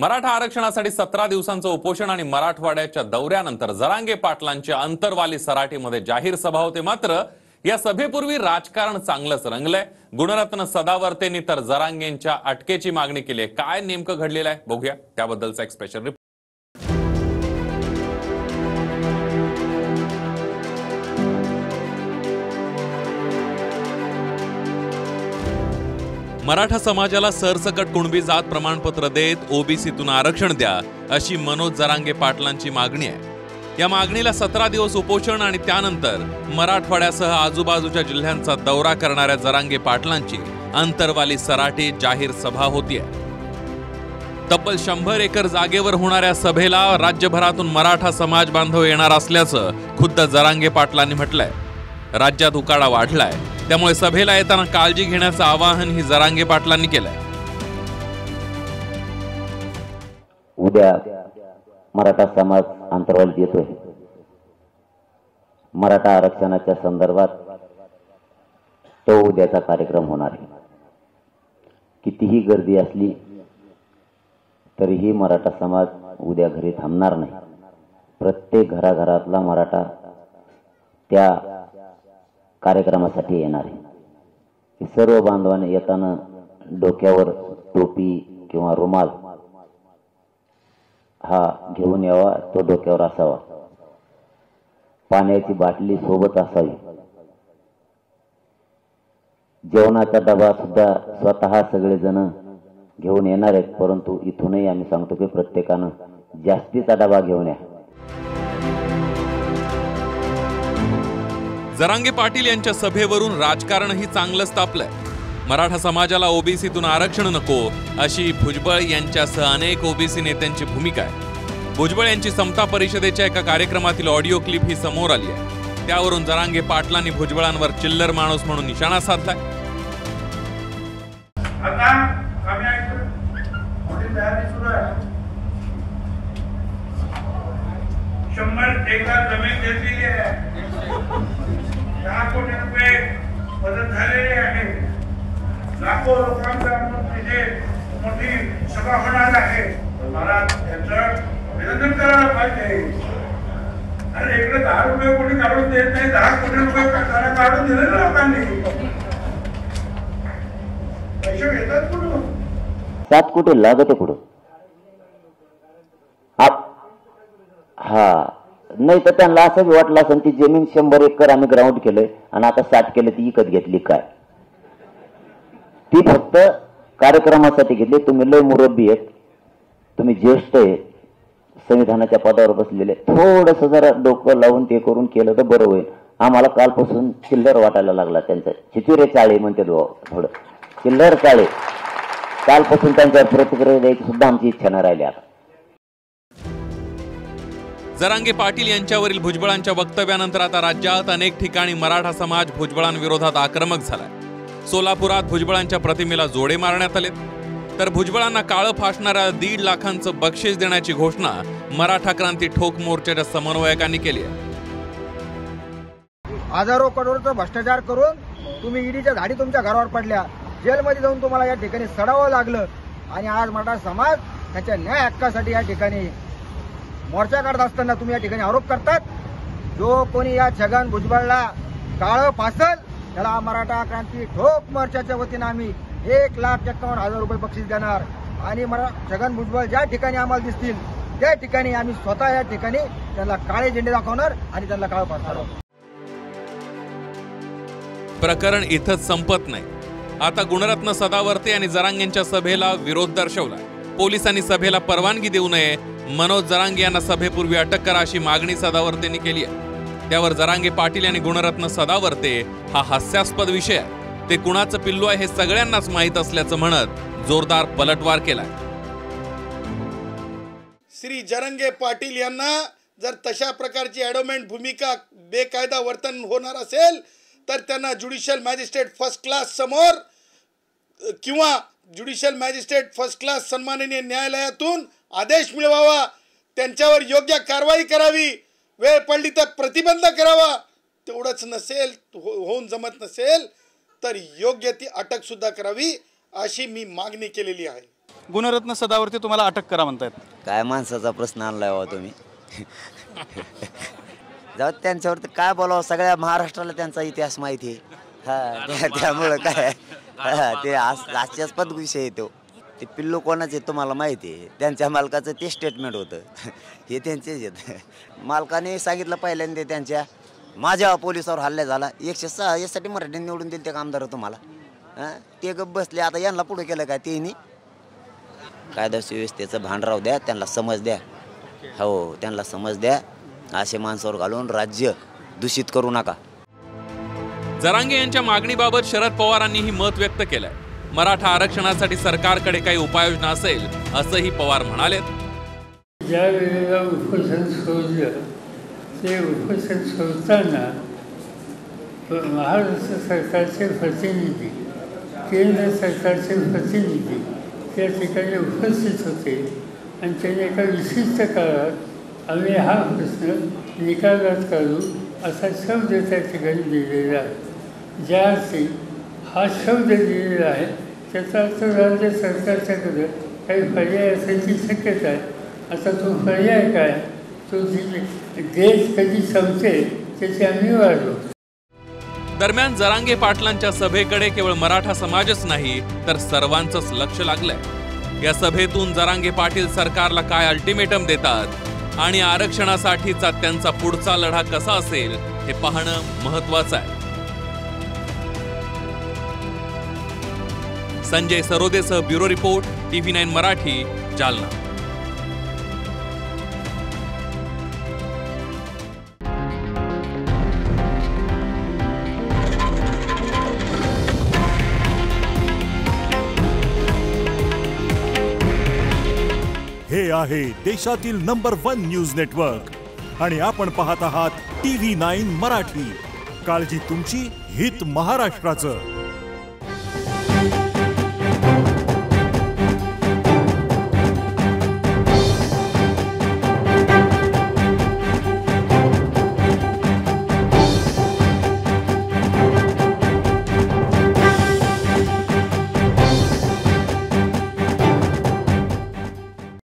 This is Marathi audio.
मराठा आरक्षणासाठी सतरा दिवसांचं उपोषण आणि मराठवाड्याच्या दौऱ्यानंतर जरांगे पाटलांच्या अंतरवाली सराटीमध्ये जाहीर सभा होते. मात्र या सभेपूर्वी राजकारण चांगलंच रंगलंय. गुणरत्न सदावर्तेंनी तर जरांगेंच्या अटकेची मागणी केली आहे. काय नेमकं घडलेलं आहे? बघूया. त्याबद्दलचा एक स्पेशल मराठा समाजाला सरसकट कुणबी जात प्रमाणपत्र देत ओबीसीतून आरक्षण द्या अशी मनोज जरांगे पाटलांची मागणी आहे. या मागणीला सतरा दिवस उपोषण आणि त्यानंतर मराठवाड्यासह आजूबाजूच्या जिल्ह्यांचा दौरा करणाऱ्या जरांगे पाटलांची अंतरवाली सराटी जाहीर सभा होतीये. तब्बल शंभर एकर जागेवर होणाऱ्या सभेला राज्यभरातून मराठा समाज बांधव येणार असल्याचं खुद्द जरांगे पाटलांनी म्हटलंय. राज्यात उकाडा वाढलाय. त्यामुळे सभेला येताना काळजी घेण्याचं आवाहन ही जरांगे पाटलांनी केलंय. उद्या मराठा समाज अंतर्वालीत येतोय. मराठा आरक्षणाच्या संदर्भात तो उद्याचा कार्यक्रम होणार आहे. कितीही गर्दी असली तरीही मराठा समाज उद्या घरी थांबणार नाही. प्रत्येक घराघरातला मराठा त्या कार्यक्रमासाठी येणार आहे. हे सर्व बांधवाने येताना डोक्यावर टोपी किंवा रुमाल हा घेऊन यावा तो डोक्यावर असावा. पाण्याची बाटली सोबत असावी. जेवणाचा डबा सुद्धा स्वतः सगळेजण घेऊन येणार आहेत परंतु इथूनही आम्ही सांगतो की प्रत्येकानं जास्तीचा डबा घेऊन या. जरांगे पाटील यांच्या सभेवरून राजकारणही चांगलंच तापलंय. मराठा समाजाला ओबीसीतून आरक्षण नको अशी भुजबळ यांच्यासह अनेक ओबीसी नेत्यांची भूमिका आहे. भुजबळ यांची समता परिषदेच्या एका कार्यक्रमातील ऑडिओ क्लिप ही समोर आली आहे. त्यावरून जरांगे पाटलांनी भुजबळांवर चिल्लर माणूस म्हणून निशाणा साधलाय. मदत झालेली आहे. लाखो लोकांचा तिथे मोठी सभा होणार आहे. मला त्याचं अभिनंदन करायला पाहिजे. अरे इकडे दहा रुपये कोणी काढून देत नाही दहा कोटी रुपये त्याला काढून दिले ना लोकांनी. पैसे घेतात कुठून? सात कुठे लागत कुठं? आप हा. नाही तर त्यांना असं बी वाटलं असेल ती जमीन शंभर एकर आम्ही ग्राउंड केलंय आणि आता साठ केलं ती विकत घेतली काय? ती फक्त कार्यक्रमासाठी घेतली. तुम्ही लय मुरब्बी आहेत. तुम्ही ज्येष्ठ आहे संविधानाच्या पदावर बसलेले. थोडस जरा डोकं लावून ते करून केलं तर बरं होईल. आम्हाला कालपासून चिल्लर वाटायला लागला त्यांचा. चितुरे चाळे म्हणते थोडं. चिल्लर चाळे. कालपासून त्यांच्यावर प्रतिक्रिया द्यायची सुद्धा आमची इच्छा न राहिली आता. जरांगे पाटील यांच्यावरील भुजबळांच्या वक्तव्यानंतर आता राज्यात अनेक ठिकाणी मराठा समाज भुजबळांविरोधात आक्रमक झालाय. सोलापुरात भुजबळांच्या प्रतिमेला जोडे मारण्यात आलेत. तर भुजबळांना काळं फासणाऱ्या दीड लाखांचं बक्षीस देण्याची घोषणा मराठा क्रांती ठोक मोर्चाच्या समन्वयकांनी केली आहे. हजारो करोडचा भ्रष्टाचार करून तुम्ही ईडीच्या धाडी तुमच्या घरावर पडल्या. जेलमध्ये जाऊन तुम्हाला या ठिकाणी सडावं लागलं. आणि आज मराठा समाज त्याच्या न्याय हक्कासाठी या ठिकाणी मोर्चा काढत असताना तुम्ही या ठिकाणी आरोप करतात. जो कोणी या छगन भुजबळला काळं फासल त्याला मराठा क्रांती ठोक मोर्चाच्या वतीनं आम्ही एक लाख एक्कावन्न हजार रुपये बक्षीस देणार. आणि मरा छगन भुजबळ ज्या ठिकाणी आम्हाला दिसतील त्या ठिकाणी आम्ही स्वतः या ठिकाणी त्यांना काळे झेंडे दाखवणार आणि त्यांना काळं फासणार प्रकरण इथंच संपत नाही. आता गुणरत्न सदावर्ते आणि जरांगेंच्या सभेला विरोध दर्शवला. पोलिसांनी सभेला परवानगी देऊ नये मनोज जरांगे यांना सभेपूर्वी अटक करा अशी मागणी सदावर्तेंनी केली आहे. त्यावर जरांगे पाटील आणि गुणरत्न सदावर्ते हा हास्यास्पद विषय आहे. ते कुणाचं पिल्लू आहे हे सगळ्यांनाच माहीत असल्याचं म्हणत जोरदार पलटवार केलाय. श्री जरंगे पाटील यांना जर तशा प्रकारची ॲडोमेंट भूमिका बेकायदा वर्तन होणार असेल तर त्यांना ज्युडिशियल मॅजिस्ट्रेट फर्स्ट क्लास समोर किंवा ज्युडिशियल मॅजिस्ट्रेट फर्स्ट क्लास सन्माननीय न्यायालयातून आदेश मिळवावा त्यांच्यावर योग्य कारवाई करावी वेळ पडली तर प्रतिबंध करावा तेवढंच नसेल हो होऊन जमत नसेल तर योग्य ती अटकसुद्धा करावी अशी मी मागणी केलेली आहे. गुणरत्न सदावरती तुम्हाला अटक करा म्हणतायत. काय माणसाचा प्रश्न आणलाय बा तुम्ही? जाऊ त्यांच्यावर काय बोलावं सगळ्या महाराष्ट्राला त्यांचा इतिहास माहिती आहे. हा त्या- त्यामुळं काय? हा, ते आज- हास्यास्पद विषय येतो ते. पिल्लू कोणाचे तुम्हाला माहिती आहे. त्यांच्या मालकाचं ते स्टेटमेंट होतं. हे त्यांचेच आहेत. मालकाने सांगितलं पहिल्यांदा त्यांच्या माझ्या पोलिसावर हल्ला झाला. एकशे सहा यासाठी मराठी निवडून दिले ते आमदार तुम्हाला हां? ते गप बसले. आता यांना पुढे केलं काय? तेनी? कायदा सुव्यवस्थेचं भान राहू द्या. त्यांना समज द्या. हो त्यांना समज द्या. असे माणसावर घालून राज्य दूषित करू नका. जरांगे यांच्या मागणीबाबत शरद पवारांनीही मत व्यक्त केलंय. मराठा आरक्षणासाठी सरकारकडे काही उपाययोजना असेल असंही पवार म्हणाले ज्या वेळेला उपोषण सोडलं ते उपोषण सोडताना महाराष्ट्र सरकारचे प्रतिनिधी केंद्र सरकारचे प्रतिनिधी त्या ठिकाणी उपस्थित होते. आणि त्यांनी एका विशिष्ट काळात आम्ही हा प्रश्न निकालात काढू असा शब्द त्या ठिकाणी दिलेला आहे. ज्या अर्थी हा शब्द दिलेला आहे त्याचा अर्थ राज्य सरकारच्याकडे काही पर्याय असायची शक्यता आहे. आता तो पर्याय काय? तो जी देश कधी संपते त्याची आम्ही वाढवू दरम्यान जरांगे पाटलांच्या सभेकडे केवळ मराठा समाजच नाही तर सर्वांचंच लक्ष लागलंय. या सभेतून जरांगे पाटील सरकारला काय अल्टिमेटम देतात? आणि आरक्षणासाठीचा त्यांचा पुढचा लढा कसा असेल हे पाहणं महत्वाचं आहे. Sanjay सरोदेसह bureau report TV nine Marathi Jalna. हे आहे देशातील नंबर वन न्यूज नेटवर्क. आणि आपण पाहत आहात टी व्ही नाईन मराठी. काळजी तुमची हित महाराष्ट्राचं.